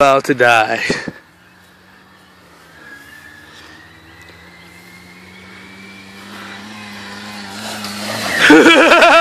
about to die.